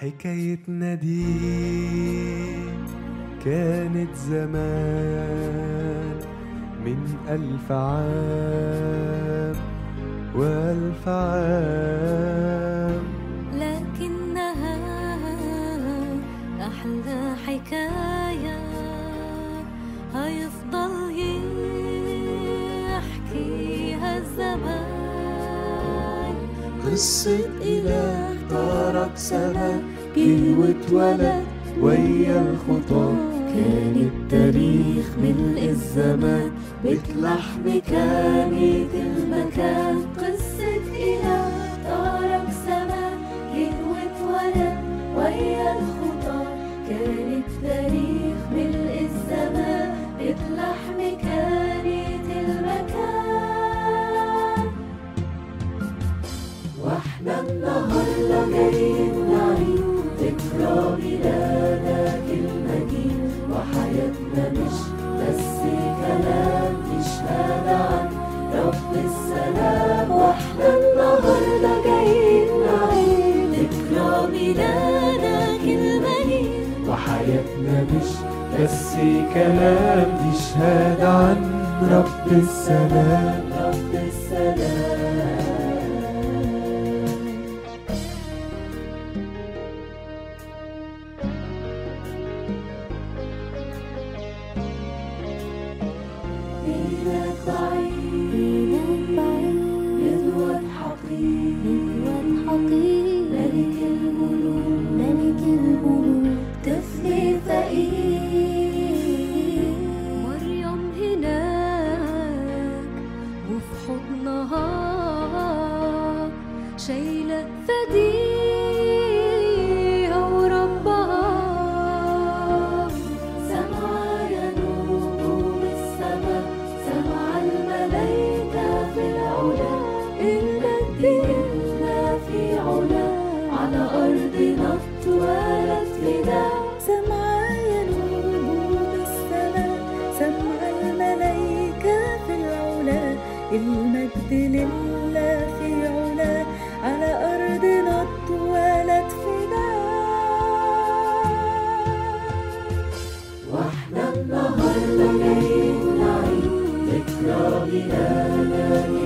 حكايتنا دي كانت زمان من ألف عام وألف عام. لكنها أحلى حكاية. قصة إله ترك سما جه واتولد ويا الخطى كان التاريخ ملء الزمان بيت لحم كانت المكان. يتنبش بس كلام دي شهادة عن رب السلام. رب السلام. بعيد بعيد لله في علا على أرضنا وإحنا النهارده جايين نعيد ذكرى بلادنا.